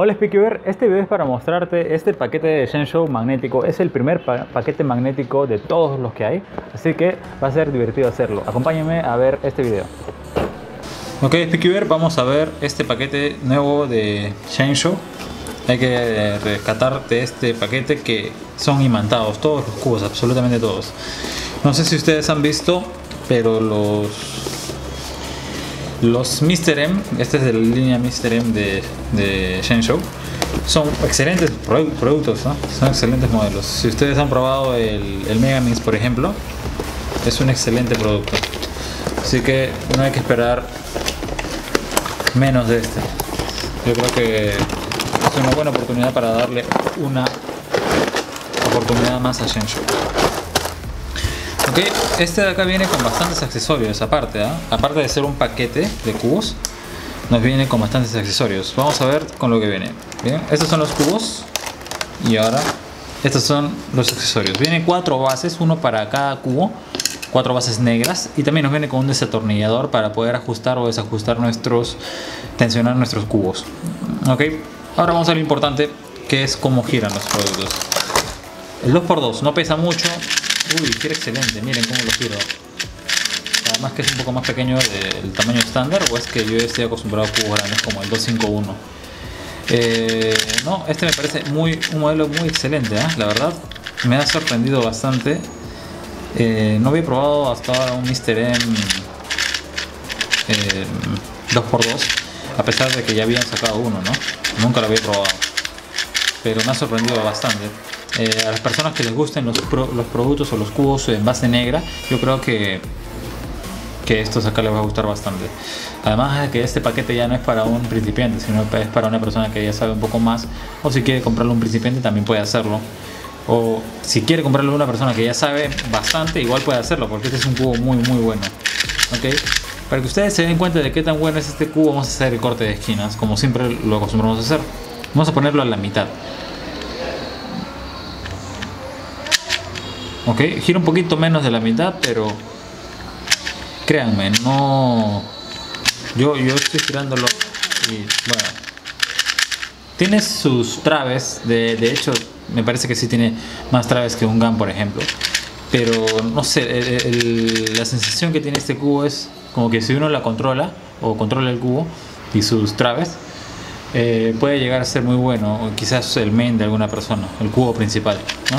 Hola Speakyver, este video es para mostrarte este paquete de Shenzhou magnético. Es el primer pa paquete magnético de todos los que hay, así que va a ser divertido hacerlo. Acompáñenme a ver este video. Ok Speakyver, vamos a ver este paquete nuevo de Shenzhou. Hay que rescatar de este paquete que son imantados, todos los cubos, absolutamente todos. No sé si ustedes han visto, pero los los Mr. M, este es de la línea Mr. M de, de Shenzhou, son excelentes productos, son excelentes modelos. Si ustedes han probado el, el Megamix, por ejemplo, es un excelente producto. Así que no hay que esperar menos de este. Yo creo que es una buena oportunidad para darle una oportunidad más a Shenzhou. Ok, este de acá viene con bastantes accesorios aparte, ¿ah? aparte de ser un paquete de cubos, nos viene con bastantes accesorios. Vamos a ver con lo que viene. Bien, estos son los cubos y ahora estos son los accesorios. Vienen cuatro bases, uno para cada cubo, cuatro bases negras y también nos viene con un desatornillador para poder ajustar o desajustar nuestros, tensionar nuestros cubos. Ok, ahora vamos a lo importante que es cómo giran los productos. El 2x2 no pesa mucho, Uy, gira excelente, miren cómo lo giro. Además que es un poco más pequeño del tamaño estándar o es que yo estoy acostumbrado a cubos grandes como el 251. Eh, no, este me parece muy, un modelo muy excelente, ¿eh? la verdad. Me ha sorprendido bastante. Eh, no había probado hasta ahora un Mr. M 2x2, a pesar de que ya habían sacado uno, ¿no? Nunca lo había probado. Pero me ha sorprendido bastante. Eh, a las personas que les gusten los, los productos o los cubos en base negra, yo creo que, que estos acá les va a gustar bastante. Además de que este paquete ya no es para un principiante, sino es para una persona que ya sabe un poco más, o si quiere comprarlo un principiante también puede hacerlo. O si quiere comprarlo una persona que ya sabe bastante, igual puede hacerlo, porque este es un cubo muy muy bueno. ¿ok? Para que ustedes se den cuenta de qué tan bueno es este cubo, vamos a hacer el corte de esquinas, como siempre lo acostumbramos a hacer. Vamos a ponerlo a la mitad. Ok gira un poquito menos de la mitad pero créanme no yo, yo estoy girándolo y bueno tiene sus traves de, de hecho me parece que sí tiene más traves que un GAN por ejemplo pero no sé la sensación que tiene este cubo es como que si uno la controla o controla el cubo y sus traves eh, puede llegar a ser muy bueno quizás el main de alguna persona el cubo principal ¿no?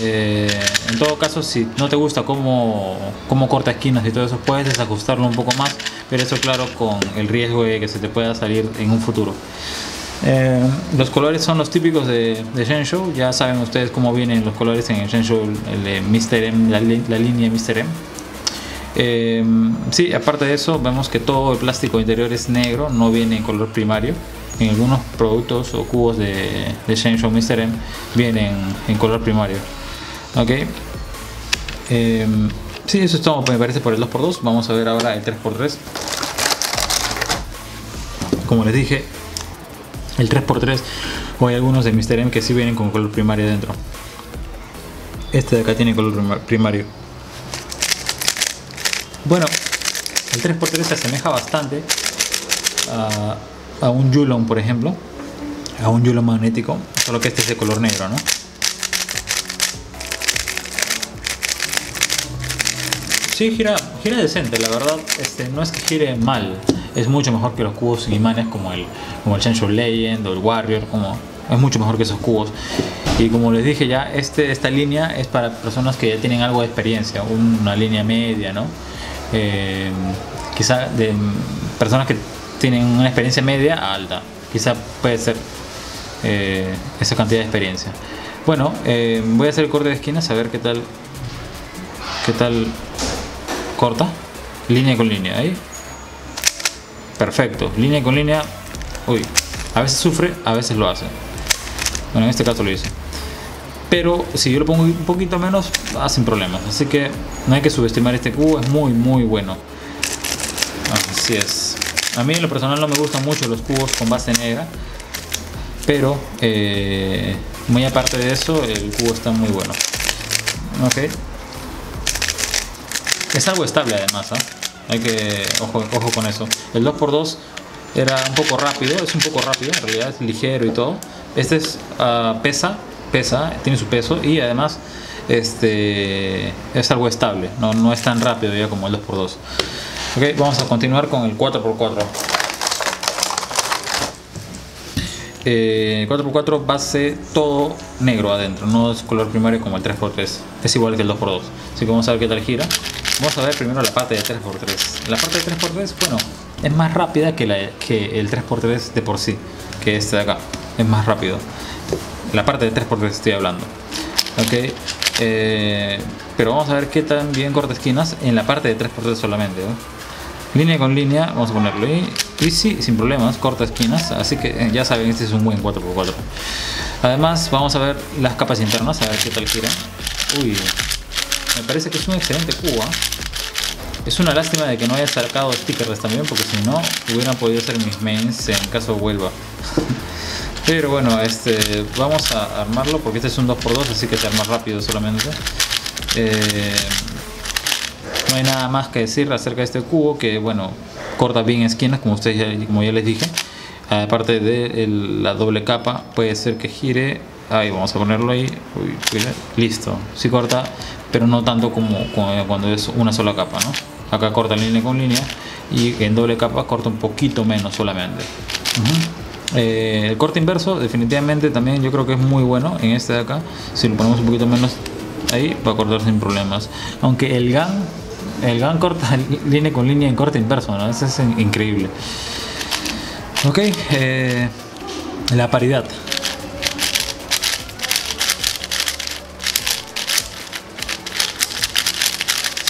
Eh, en todo caso, si no te gusta cómo, cómo, corta esquinas y todo eso, puedes desajustarlo un poco más, pero eso claro con el riesgo de que se te pueda salir en un futuro. Eh, los colores son los típicos de, de ya saben ustedes cómo vienen los colores en el Shenzhou, el. M, la, línea Mr. M. Eh, sí, aparte de eso, vemos que todo el plástico interior es negro, no viene en color primario. En algunos productos o cubos de, de Shenzhou Mr. M vienen en color primario. Ok. Eh, sí, eso es todo, me parece, por el 2x2. Vamos a ver ahora el 3x3. Como les dije, el 3x3 o hay algunos de Mr. M que sí vienen con color primario dentro. Este de acá tiene color primario. Bueno, el 3x3 se asemeja bastante a, a un Yulon, por ejemplo. A un Yulon magnético, solo que este es de color negro, ¿no? Sí, gira, gira decente, la verdad. Este, no es que gire mal. Es mucho mejor que los cubos imanes como el, como el Shenzhou Legend o el Warrior. Como, es mucho mejor que esos cubos. Y como les dije ya, este, esta línea es para personas que ya tienen algo de experiencia. Una línea media, ¿no? Eh, quizá de personas que tienen una experiencia media alta. Quizá puede ser eh, esa cantidad de experiencia. Bueno, eh, voy a hacer el corte de esquinas a ver qué tal qué tal corta, línea con línea, ahí. Perfecto, línea con línea. Uy, a veces sufre, a veces lo hace. Bueno, en este caso lo hice. Pero si yo lo pongo un poquito menos, hacen problemas. Así que no hay que subestimar este cubo, es muy, muy bueno. Así es. A mí en lo personal no me gustan mucho los cubos con base negra. Pero, eh, muy aparte de eso, el cubo está muy bueno. Ok. Es algo estable además, ¿eh? hay que, ojo, ojo con eso. El 2x2 era un poco rápido, es un poco rápido, en realidad es ligero y todo. Este es ah, pesa, pesa, tiene su peso y además este es algo estable, no, no es tan rápido ya como el 2x2. Ok, vamos a continuar con el 4x4. Eh, 4x4 base todo negro adentro, no es color primario como el 3x3, es igual que el 2x2. Así que vamos a ver qué tal gira. Vamos a ver primero la parte de 3x3. La parte de 3x3, bueno, es más rápida que, la, que el 3x3 de por sí, que este de acá. Es más rápido. La parte de 3x3 estoy hablando. Ok, eh, pero vamos a ver qué tan bien corta esquinas en la parte de 3x3 solamente. Línea con línea, vamos a ponerlo ahí. Easy, sin problemas, corta esquinas. Así que eh, ya saben, este es un buen 4x4. Además, vamos a ver las capas internas, a ver qué tal giran. Uy, me parece que es un excelente cubo. Es una lástima de que no haya sacado stickers también, porque si no, hubieran podido ser mis mains en caso vuelva. Pero bueno, este, vamos a armarlo porque este es un 2x2, así que se arma rápido solamente. Eh, no hay nada más que decir acerca de este cubo que bueno corta bien esquinas como ustedes ya, como ya les dije aparte de la doble capa puede ser que gire ahí vamos a ponerlo ahí listo sí corta pero no tanto como, cuando es una sola capa ¿no? acá corta línea con línea y en doble capa corta un poquito menos solamente eh, el corte inverso definitivamente también yo creo que es muy bueno en este de acá si lo ponemos un poquito menos ahí va a cortar sin problemas aunque el GAN el GAN corta línea con línea en corte inverso, ¿no? Eso es increíble. Ok, eh, la paridad.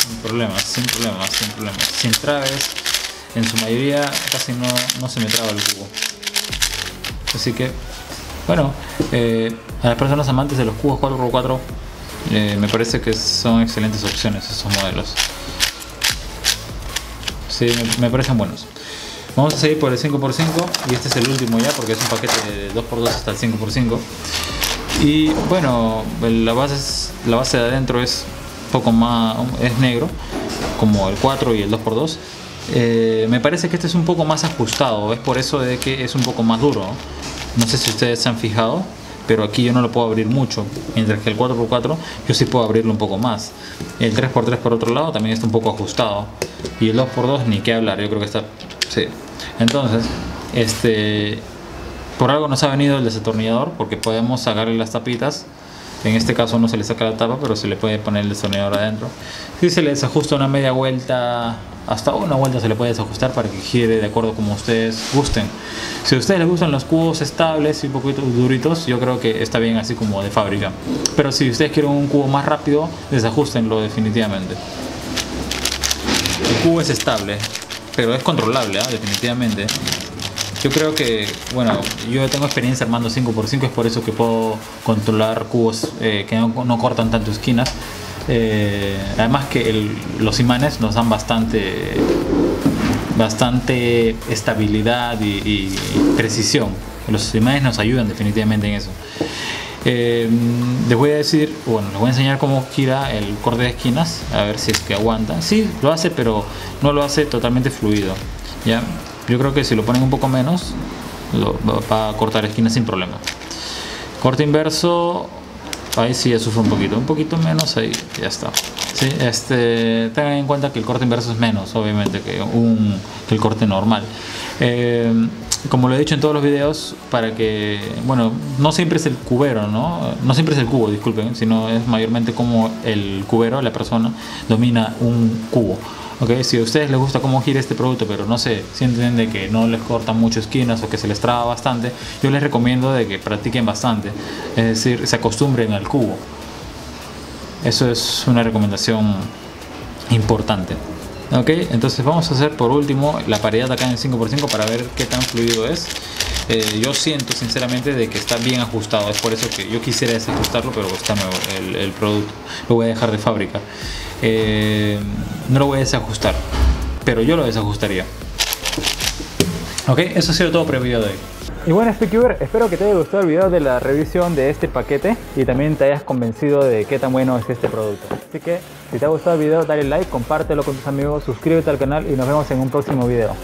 Sin problemas, sin problemas, sin problemas. Sin traves, en su mayoría casi no, no se me traba el cubo. Así que, bueno, eh, a las personas amantes de los cubos 4x4 eh, me parece que son excelentes opciones esos modelos. Sí, me, parecen buenos. Vamos a seguir por el 5x5 y este es el último ya porque es un paquete de 2x2 hasta el 5x5. Y bueno, la base, la base de adentro es poco más, es negro, como el 4 y el 2x2. Eh, me parece que este es un poco más ajustado, es por eso de que es un poco más duro. No sé si ustedes se han fijado, pero aquí yo no lo puedo abrir mucho, mientras que el 4x4 yo sí puedo abrirlo un poco más. El 3x3 por otro lado también está un poco ajustado y el 2x2 ni qué hablar, yo creo que está... Sí. Entonces, este... Por algo nos ha venido el desatornillador porque podemos sacarle las tapitas en este caso no se le saca la tapa pero se le puede poner el destornillador adentro si se le desajusta una media vuelta hasta una vuelta se le puede desajustar para que gire de acuerdo como ustedes gusten. Si a ustedes les gustan los cubos estables y un poquito duritos, yo creo que está bien así como de fábrica. Pero si ustedes quieren un cubo más rápido, desajustenlo definitivamente. El cubo es estable, pero es controlable, ¿ah? definitivamente. Yo creo que, bueno, yo tengo experiencia armando 5x5, es por eso que puedo controlar cubos eh, que no, cortan tanto esquinas eh, además que los imanes nos dan bastante, bastante estabilidad y, precisión. Los imanes nos ayudan definitivamente en eso. Eh, les voy a decir, bueno, les voy a enseñar cómo gira el corte de esquinas, a ver si es que aguanta. Sí, lo hace, pero no lo hace totalmente fluido. ¿ya? Yo creo que si lo ponen un poco menos, va a cortar esquinas sin problema. Corte inverso, ahí sí ya sufre un poquito, un poquito menos ahí ya está. Sí, este, tengan en cuenta que el corte inverso es menos, obviamente, que, un, que el corte normal. Eh, como lo he dicho en todos los videos, para que, bueno, no siempre es el cubero, ¿no? No siempre es el cubo, disculpen, sino es mayormente como el cubero, la persona, domina un cubo. Okay, si a ustedes les gusta cómo gira este producto, pero no sé, sienten de que no les cortan mucho esquinas o que se les traba bastante, yo les recomiendo de que practiquen bastante, es decir, se acostumbren al cubo. Eso es una recomendación importante. Ok, entonces vamos a hacer por último la paridad acá en 5x5 para ver qué tan fluido es. Eh, yo siento sinceramente de que está bien ajustado, es por eso que yo quisiera desajustarlo, pero está nuevo el, el producto, lo voy a dejar de fábrica. Eh, no lo voy a desajustar, pero yo lo desajustaría. Ok, eso ha sido todo por el video de hoy. Y bueno, Speakever, espero que te haya gustado el video de la revisión de este paquete y también te hayas convencido de qué tan bueno es este producto. Así que si te ha gustado el video, dale like, compártelo con tus amigos, suscríbete al canal y nos vemos en un próximo video.